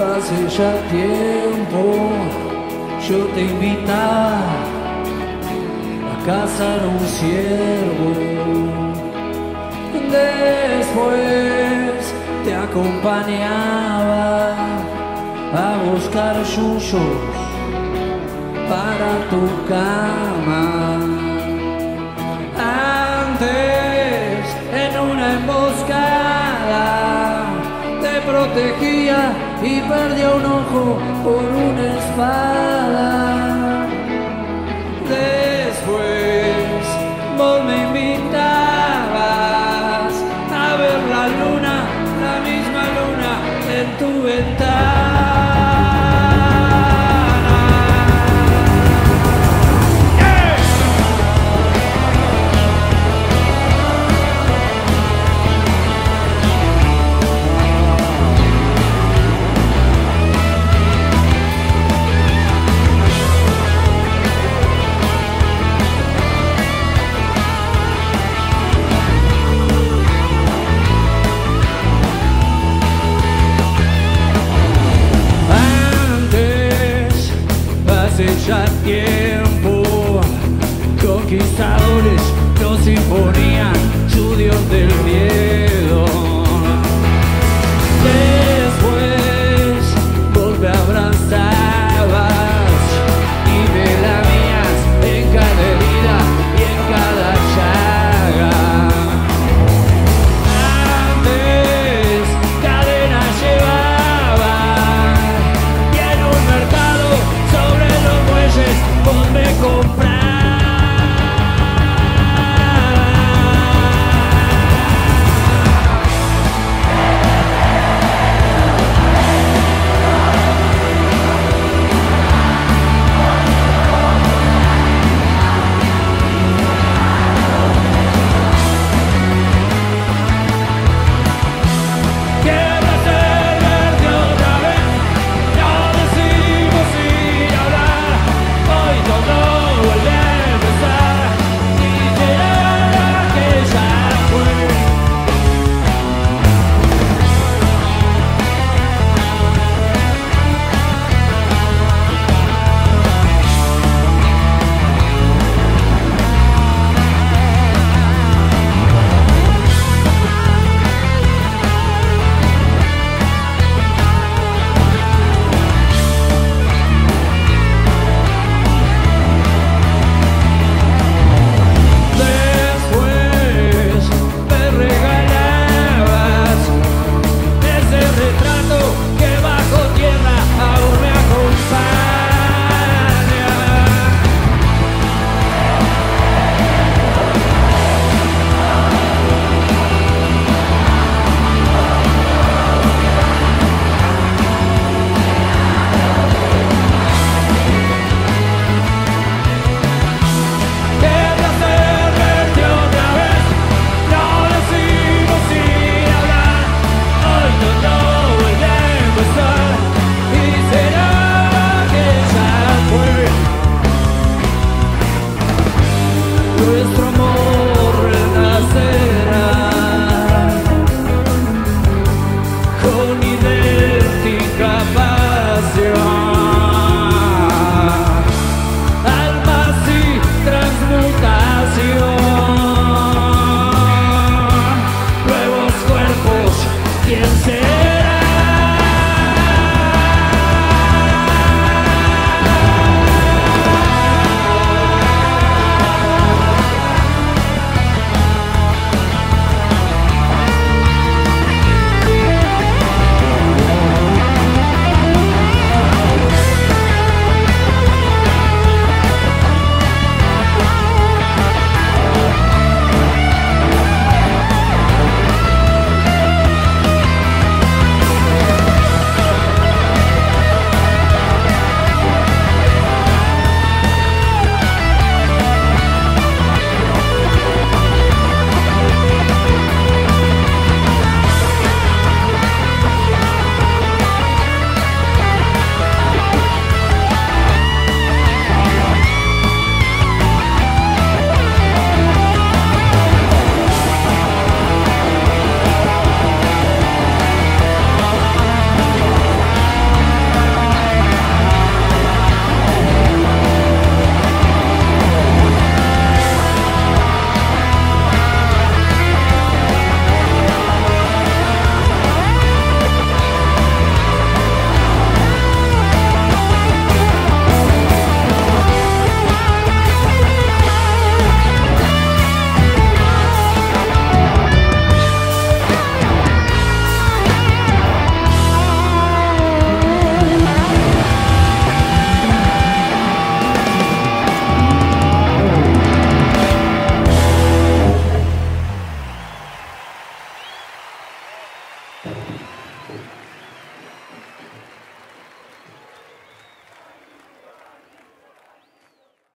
Hace ya tiempo yo te invitaba a cazar un ciervo. Después te acompañaba a buscar yuyos para tu cama. Antes en una emboscada te protegía y perdió un ojo por una espada. tiempo. Conquistadores nos imponían su del bien.